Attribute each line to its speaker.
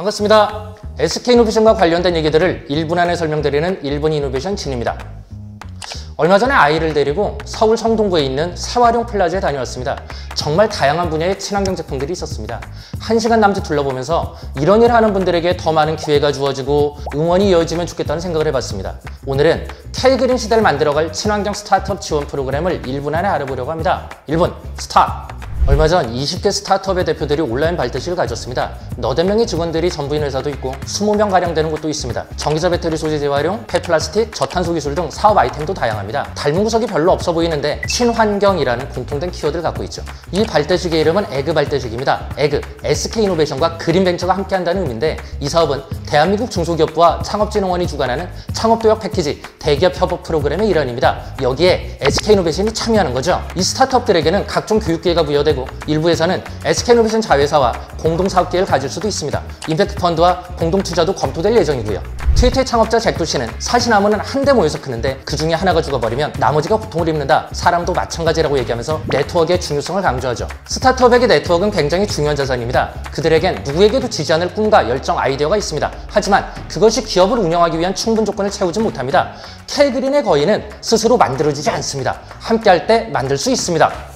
Speaker 1: 반갑습니다. SK 이노베이션과 관련된 얘기들을 1분 안에 설명드리는 1분 이노베이션 진입니다. 얼마 전에 아이를 데리고 서울 성동구에 있는 새활용 플라자에 다녀왔습니다. 정말 다양한 분야의 친환경 제품들이 있었습니다. 한 시간 남짓 둘러보면서 이런 일 하는 분들에게 더 많은 기회가 주어지고 응원이 이어지면 좋겠다는 생각을 해봤습니다. 오늘은 K그린 시대를 만들어갈 친환경 스타트업 지원 프로그램을 1분 안에 알아보려고 합니다. 1분 스타트! 얼마 전 20개 스타트업의 대표들이 온라인 발대식을 가졌습니다. 너댓 명의 직원들이 전부인 회사도 있고 20명 가량 되는 곳도 있습니다. 전기차 배터리 소재 재활용, 폐플라스틱, 저탄소 기술 등 사업 아이템도 다양합니다. 닮은 구석이 별로 없어 보이는데 친환경이라는 공통된 키워드를 갖고 있죠. 이 발대식의 이름은 에그 발대식입니다. 에그, SK 이노베이션과 그린벤처가 함께한다는 의미인데 이 사업은 대한민국 중소기업부와 창업진흥원이 주관하는 창업도약 패키지 대기업 협업 프로그램의 일환입니다. 여기에 SK이노베이션이 참여하는 거죠. 이 스타트업들에게는 각종 교육 기회가 부여되고 일부에서는 SK이노베이션 자회사와 공동사업 기회를 가질 수도 있습니다. 임팩트 펀드와 공동 투자도 검토될 예정이고요. 트위터의 창업자 잭 도시는 사시나무는 한데 모여서 크는데 그 중에 하나가 죽어버리면 나머지가 고통을 입는다. 사람도 마찬가지라고 얘기하면서 네트워크의 중요성을 강조하죠. 스타트업에게 네트워크는 굉장히 중요한 자산입니다. 그들에겐 누구에게도 지지 않을 꿈과 열정, 아이디어가 있습니다. 하지만 그것이 기업을 운영하기 위한 충분 조건을 채우지 못합니다. K그린의 거인은 스스로 만들어지지 않습니다. 함께할 때 만들 수 있습니다.